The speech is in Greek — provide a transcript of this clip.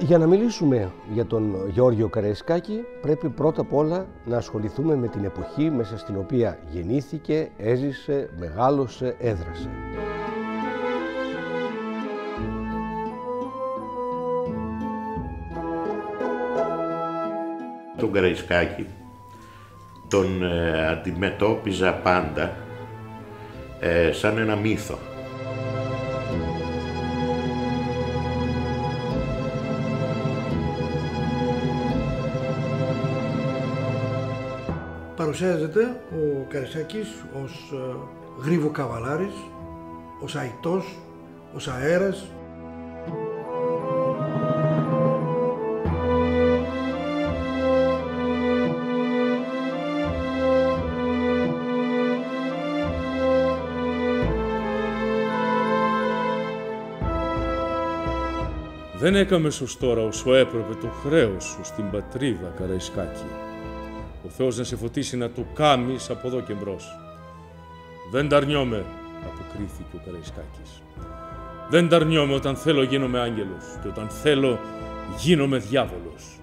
Για να μιλήσουμε για τον Γιώργιο Καραϊσκάκη πρέπει πρώτα απ' όλα να ασχοληθούμε με την εποχή μέσα στην οποία γεννήθηκε, έζησε, μεγάλωσε, έδρασε. Τον Καραϊσκάκη τον ε, αντιμετώπιζα πάντα ε, σαν ένα μύθο. Παρουσιάζεται ο Καρισάκης ως ε, γρίβο καβαλάρης, ως αητός, ως αέρας. Δεν έκαμε σωστόρα όσο έπρεπε το χρέος σου στην πατρίδα, Καραϊσκάκη. Ο Θεός να σε φωτίσει να το κάμεις από εδώ και μπρος. Δεν ταρνιόμαι, αποκρίθηκε ο Καραϊσκάκης. Δεν ταρνιόμαι όταν θέλω γίνομαι άγγελος και όταν θέλω γίνομαι διάβολος.